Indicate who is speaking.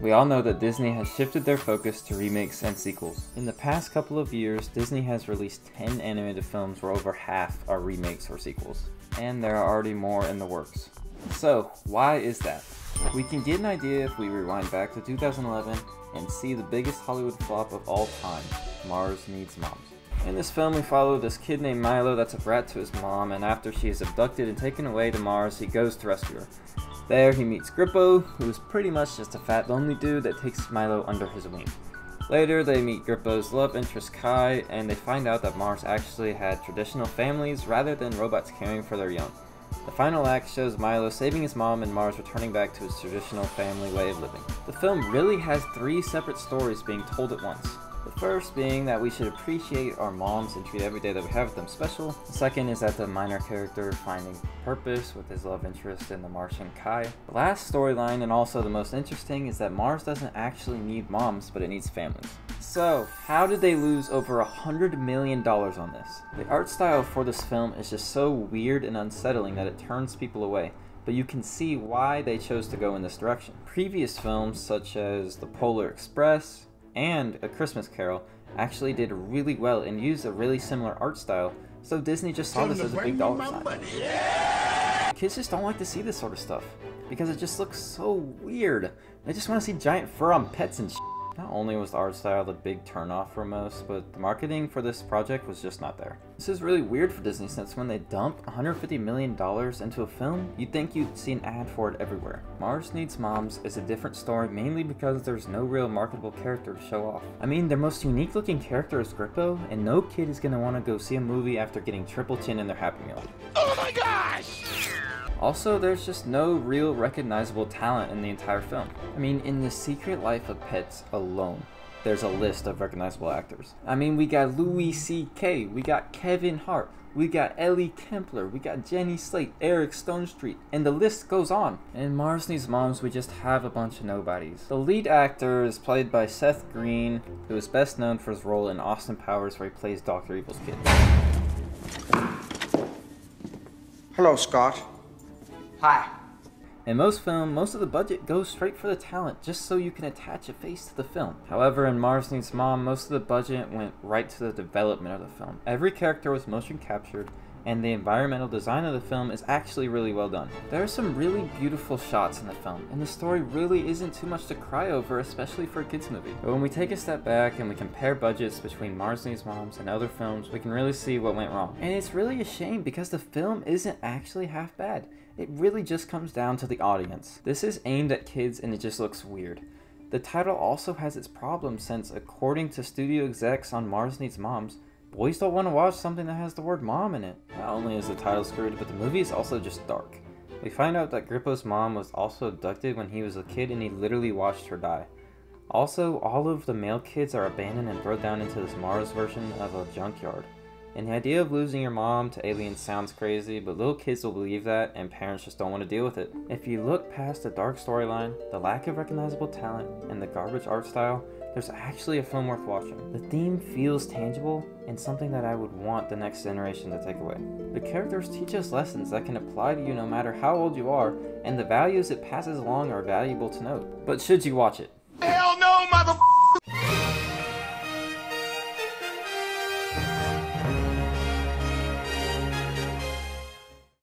Speaker 1: We all know that Disney has shifted their focus to remakes and sequels. In the past couple of years, Disney has released 10 animated films where over half are remakes or sequels, and there are already more in the works. So, why is that? We can get an idea if we rewind back to 2011 and see the biggest Hollywood flop of all time, Mars Needs Moms. In this film, we follow this kid named Milo that's a brat to his mom, and after she is abducted and taken away to Mars, he goes to rescue her. There, he meets Grippo, who is pretty much just a fat, lonely dude that takes Milo under his wing. Later, they meet Grippo's love interest Kai, and they find out that Mars actually had traditional families rather than robots caring for their young. The final act shows Milo saving his mom and Mars returning back to his traditional family way of living. The film really has three separate stories being told at once. The first being that we should appreciate our moms and treat every day that we have with them special. The second is that the minor character finding purpose with his love interest in the Martian Kai. The last storyline, and also the most interesting, is that Mars doesn't actually need moms, but it needs families. So, how did they lose over a hundred million dollars on this? The art style for this film is just so weird and unsettling that it turns people away but you can see why they chose to go in this direction. Previous films, such as The Polar Express, and A Christmas Carol actually did really well and used a really similar art style, so Disney just saw this as a big dollar sign. Kids just don't like to see this sort of stuff because it just looks so weird. They just want to see giant fur on pets and not only was the art style the big turnoff for most, but the marketing for this project was just not there. This is really weird for Disney since when they dump $150 million into a film, you'd think you'd see an ad for it everywhere. Mars Needs Moms is a different story mainly because there's no real marketable character to show off. I mean, their most unique looking character is Grippo, and no kid is gonna want to go see a movie after getting triple chin in their Happy Meal.
Speaker 2: Oh my gosh!
Speaker 1: Also, there's just no real recognizable talent in the entire film. I mean, in The Secret Life of Pets alone, there's a list of recognizable actors. I mean, we got Louis C.K., we got Kevin Hart, we got Ellie Kemper, we got Jenny Slate, Eric Stonestreet, and the list goes on. In Mars Needs Moms, we just have a bunch of nobodies. The lead actor is played by Seth Green, who is best known for his role in Austin Powers where he plays Dr. Evil's kid.
Speaker 3: Hello, Scott.
Speaker 4: Hi.
Speaker 1: In most film, most of the budget goes straight for the talent just so you can attach a face to the film. However, in Mars Needs Mom, most of the budget went right to the development of the film. Every character was motion captured and the environmental design of the film is actually really well done. There are some really beautiful shots in the film, and the story really isn't too much to cry over, especially for a kids movie. But when we take a step back and we compare budgets between Mars Needs Moms and other films, we can really see what went wrong. And it's really a shame because the film isn't actually half bad. It really just comes down to the audience. This is aimed at kids and it just looks weird. The title also has its problems since, according to studio execs on Mars Needs Moms, boys don't want to watch something that has the word mom in it. Not only is the title screwed, but the movie is also just dark. We find out that Grippo's mom was also abducted when he was a kid and he literally watched her die. Also, all of the male kids are abandoned and thrown down into this Mars version of a junkyard. And the idea of losing your mom to aliens sounds crazy, but little kids will believe that, and parents just don't want to deal with it. If you look past the dark storyline, the lack of recognizable talent, and the garbage art style, there's actually a film worth watching. The theme feels tangible and something that I would want the next generation to take away. The characters teach us lessons that can apply to you no matter how old you are, and the values it passes along are valuable to note. But should you watch it?
Speaker 2: Hell no, mother